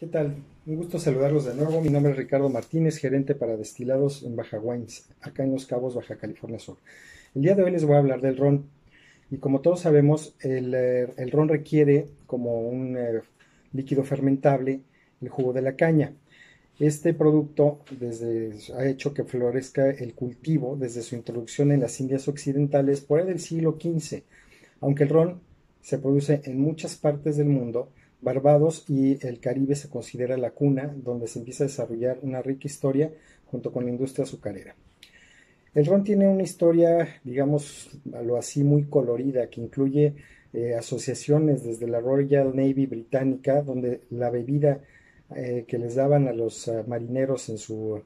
¿Qué tal? Un gusto saludarlos de nuevo. Mi nombre es Ricardo Martínez, gerente para destilados en Baja Wines, acá en Los Cabos, Baja California Sur. El día de hoy les voy a hablar del ron. Y como todos sabemos, el, eh, ron requiere como un eh, líquido fermentable el jugo de la caña. Este producto desde, ha hecho que florezca el cultivo desde su introducción en las Indias Occidentales por el siglo XV. Aunque el ron se produce en muchas partes del mundo, Barbados y el Caribe se considera la cuna donde se empieza a desarrollar una rica historia junto con la industria azucarera. El ron tiene una historia, digamos, a lo así muy colorida, que incluye eh, asociaciones desde la Royal Navy británica, donde la bebida eh, que les daban a los ah, marineros en su,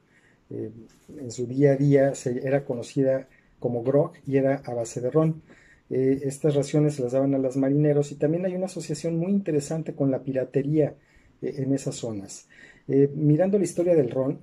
eh, en su día a día se, era conocida como grog y era a base de ron. Eh, estas raciones se las daban a los marineros y también hay una asociación muy interesante con la piratería eh, en esas zonas. Eh, mirando la historia del ron,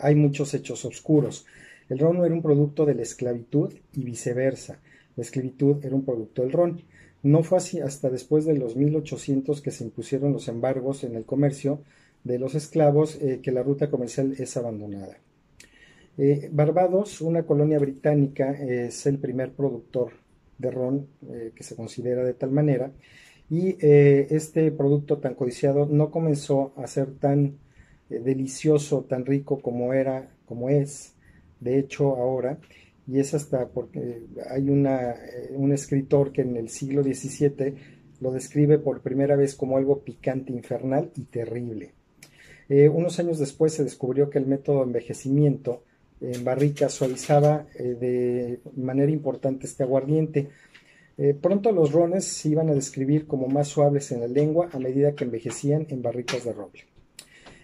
hay muchos hechos oscuros. El ron no era un producto de la esclavitud y viceversa. La esclavitud era un producto del ron. No fue así hasta después de los 1800 que se impusieron los embargos en el comercio de los esclavos que la ruta comercial es abandonada. Eh, Barbados, una colonia británica, es el primer productor de ron eh, que se considera de tal manera y eh, este producto tan codiciado no comenzó a ser tan delicioso, tan rico como era, como es, de hecho ahora, y es hasta porque hay una, un escritor que en el siglo XVII lo describe por primera vez como algo picante, infernal y terrible. unos años después se descubrió que el método de envejecimiento en barricas suavizaba eh, de manera importante este aguardiente. Eh, pronto los rones se iban a describir como más suaves en la lengua a medida que envejecían en barricas de roble.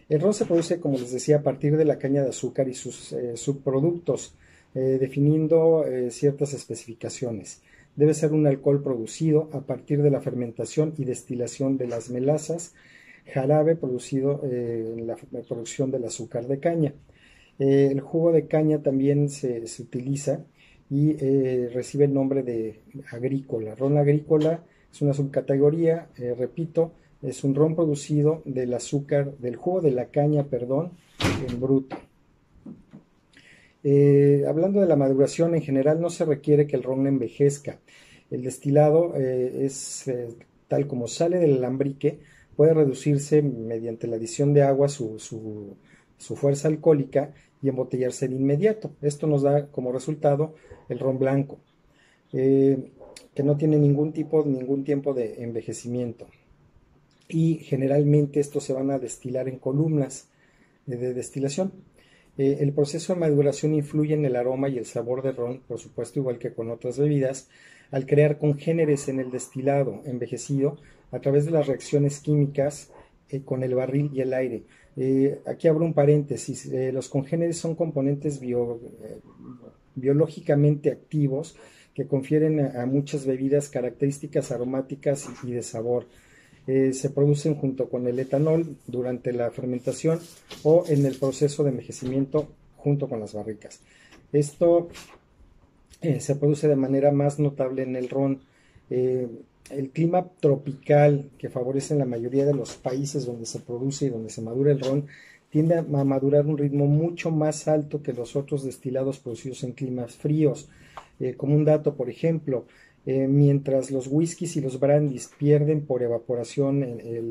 El ron se produce, como les decía, a partir de la caña de azúcar y sus eh, subproductos, definiendo ciertas especificaciones. Debe ser un alcohol producido a partir de la fermentación y destilación de las melazas, jarabe producido en la producción del azúcar de caña. Eh, el jugo de caña también se, utiliza y eh, recibe el nombre de agrícola. Ron agrícola es una subcategoría, eh, repito, es un ron producido del azúcar, del jugo de la caña, perdón, en bruto. hablando de la maduración, en general no se requiere que el ron envejezca. El destilado es tal como sale del alambrique, puede reducirse mediante la adición de agua su, su fuerza alcohólica y embotellarse de inmediato. Esto nos da como resultado el ron blanco, eh, que no tiene ningún tipo, ningún tiempo de envejecimiento. Y generalmente estos se van a destilar en columnas de destilación. Eh, el proceso de maduración influye en el aroma y el sabor del ron, por supuesto, igual que con otras bebidas, al crear congéneres en el destilado envejecido a través de las reacciones químicas eh, con el barril y el aire. Eh, aquí abro un paréntesis. Eh, los congéneres son componentes biológicamente activos que confieren a, muchas bebidas características aromáticas y, de sabor. se producen junto con el etanol durante la fermentación o en el proceso de envejecimiento junto con las barricas. Esto se produce de manera más notable en el ron el clima tropical que favorece en la mayoría de los países donde se produce y donde se madura el ron tiende a madurar un ritmo mucho más alto que los otros destilados producidos en climas fríos. Eh, como un dato, por ejemplo, eh, mientras los whiskies y los brandies pierden por evaporación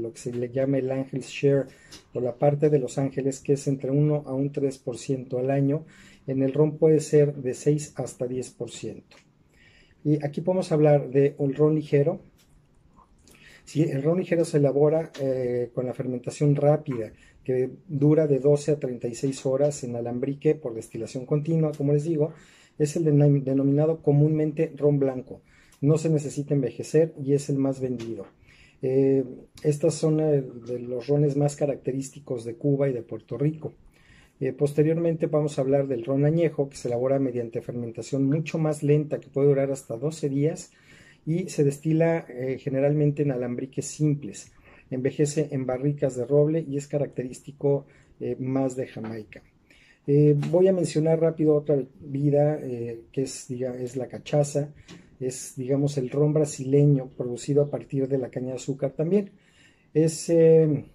lo que se le llama el Angel's Share o la parte de los ángeles que es entre 1 a un 3% al año, en el ron puede ser de 6 hasta 10%. Y aquí podemos hablar de un ron ligero. Sí, el ron ligero se elabora eh, con la fermentación rápida, que dura de 12 a 36 horas en alambrique por destilación continua, como les digo, es el denominado comúnmente ron blanco. No se necesita envejecer y es el más vendido. Eh, estos son eh, de los rones más característicos de Cuba y de Puerto Rico. Eh, posteriormente vamos a hablar del ron añejo, que se elabora mediante fermentación mucho más lenta, que puede durar hasta 12 días y se destila eh, generalmente en alambriques simples. Envejece en barricas de roble y es característico eh, más de Jamaica. voy a mencionar rápido otra vida que es, es la cachaza, es digamos el ron brasileño producido a partir de la caña de azúcar también. Es, eh,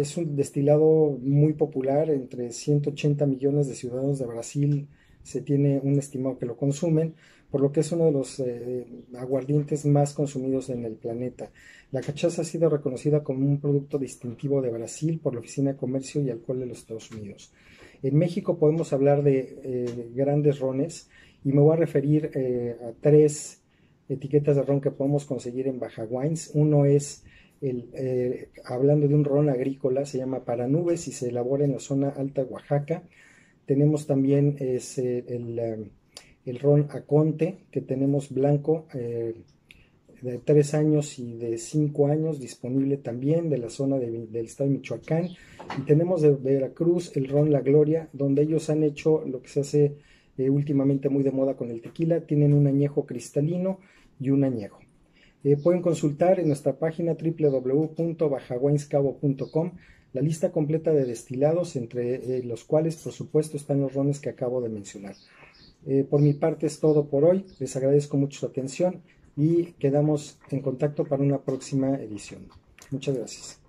es un destilado muy popular, entre 180 millones de ciudadanos de Brasil se tiene un estimado que lo consumen, por lo que es uno de los eh, aguardientes más consumidos en el planeta. La cachaza ha sido reconocida como un producto distintivo de Brasil por la Oficina de Comercio y Alcohol de los Estados Unidos. En México podemos hablar de eh, grandes rones y me voy a referir eh, a tres etiquetas de ron que podemos conseguir en Baja Wines. Uno es, el, hablando de un ron agrícola, se llama Paranubes y se elabora en la zona alta Oaxaca. Tenemos también el el ron Aconte, que tenemos blanco eh, de 3 años y de 5 años, disponible también de la zona del estado de Michoacán. Y tenemos de Veracruz el ron La Gloria, donde ellos han hecho lo que se hace eh, últimamente muy de moda con el tequila. Tienen un añejo cristalino y un añejo. Eh, pueden consultar en nuestra página www.bajawainscabo.com la lista completa de destilados, entre los cuales, por supuesto, están los rones que acabo de mencionar. Eh, por mi parte es todo por hoy. Les agradezco mucho su atención y quedamos en contacto para una próxima edición. Muchas gracias.